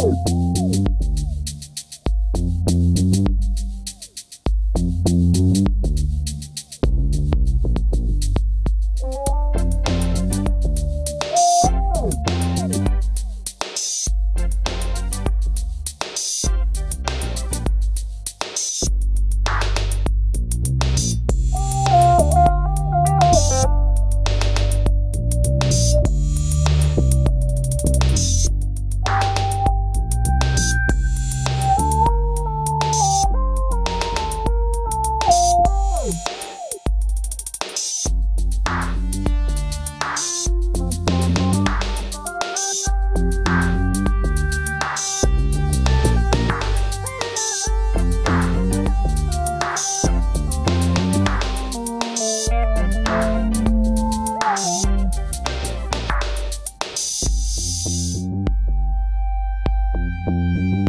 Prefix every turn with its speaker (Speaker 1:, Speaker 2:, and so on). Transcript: Speaker 1: Hey! うん。